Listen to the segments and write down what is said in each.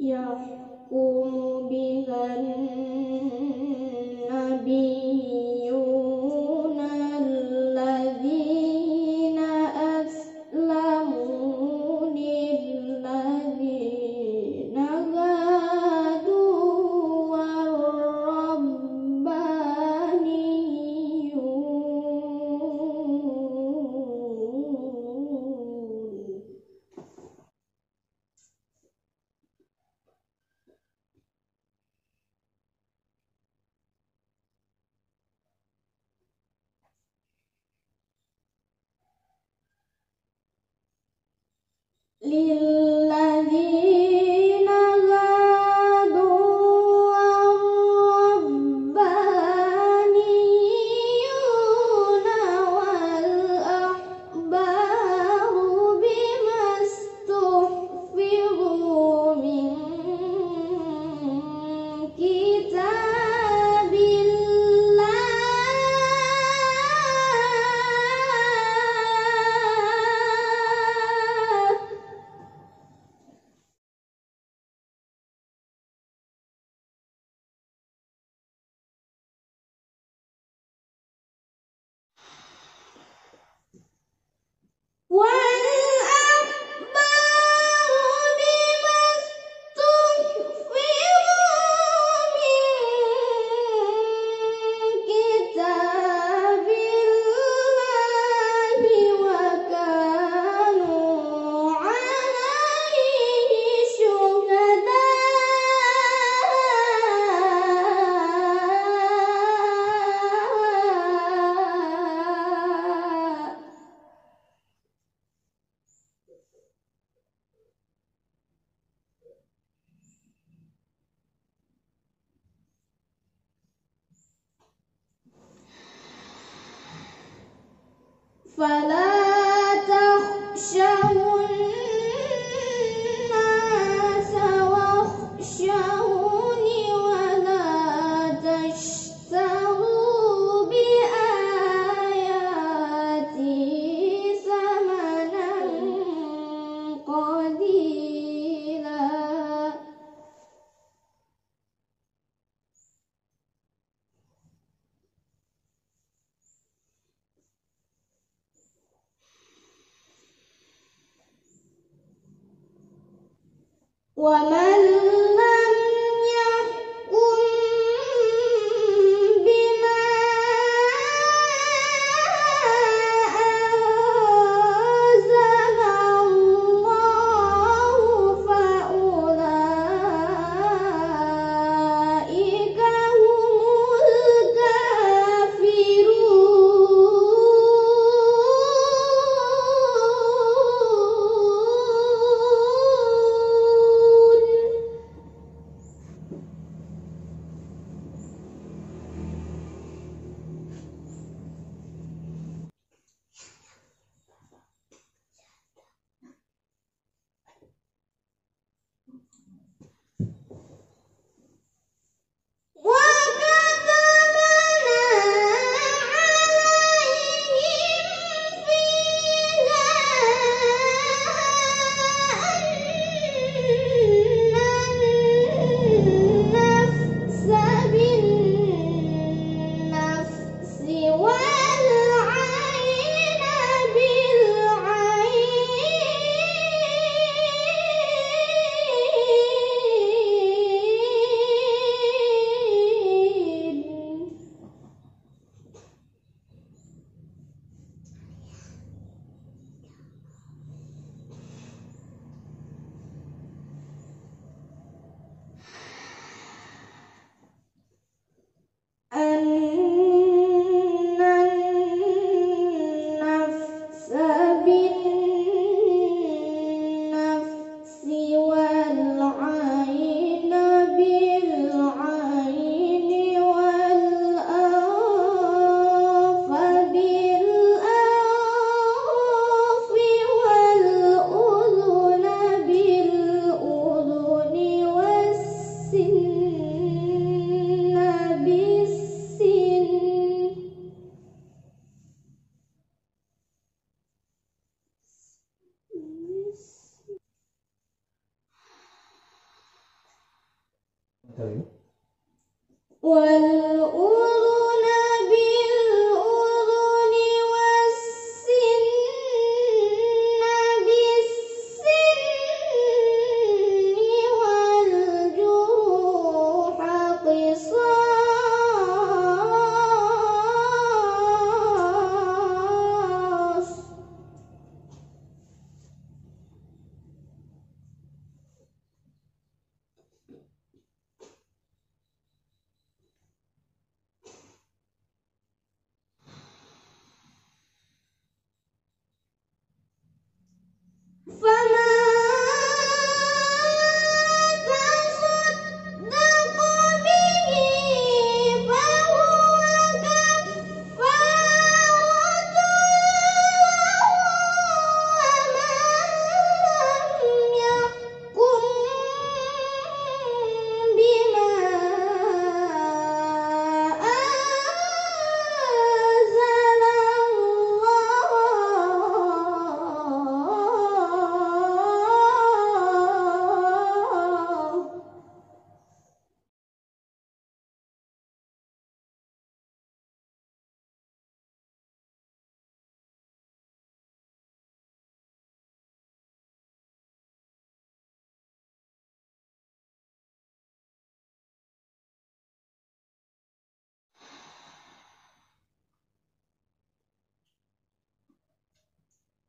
يحكم بها النبيون للذين فلا 我们 والأذن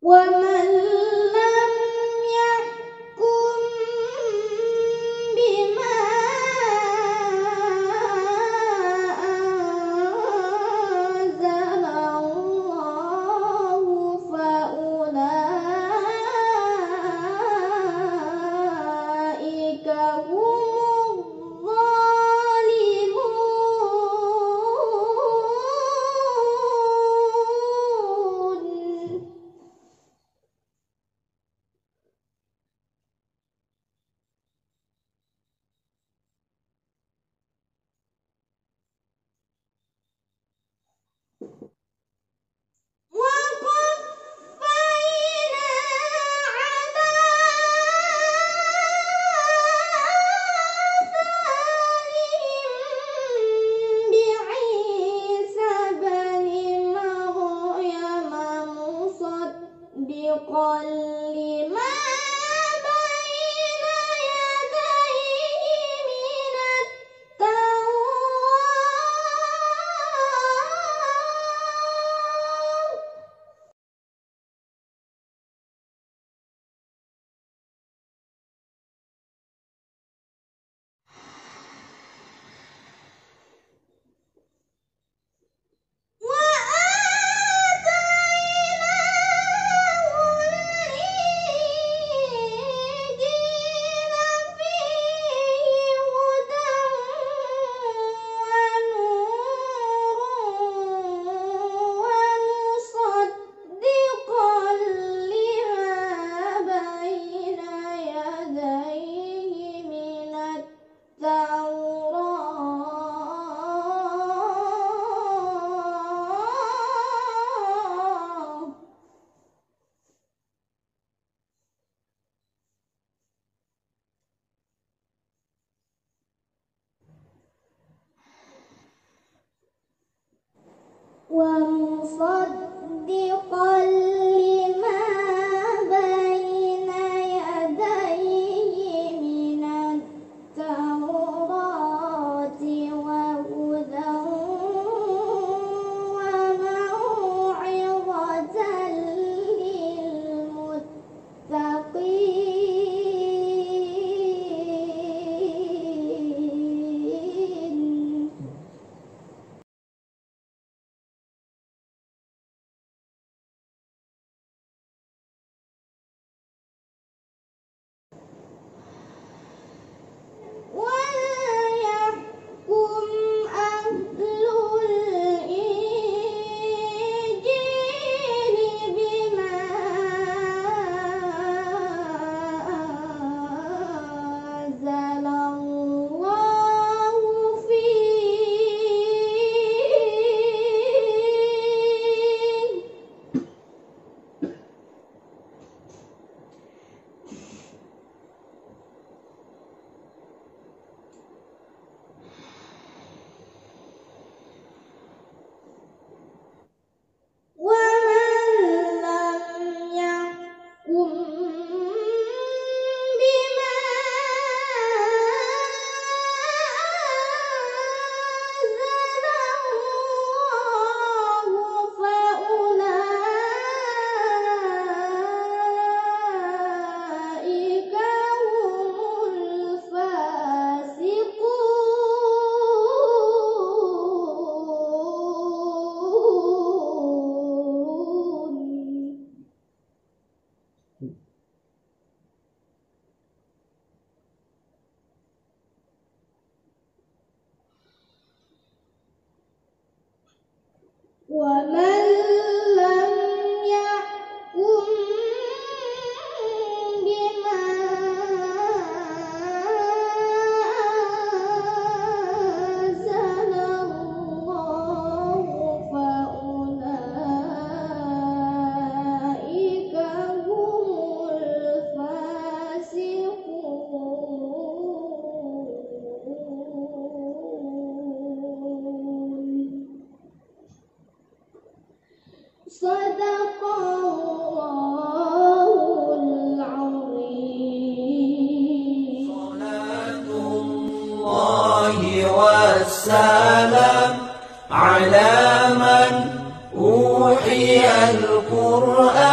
我们 مصدقا والسلام على من أوحي القرآن.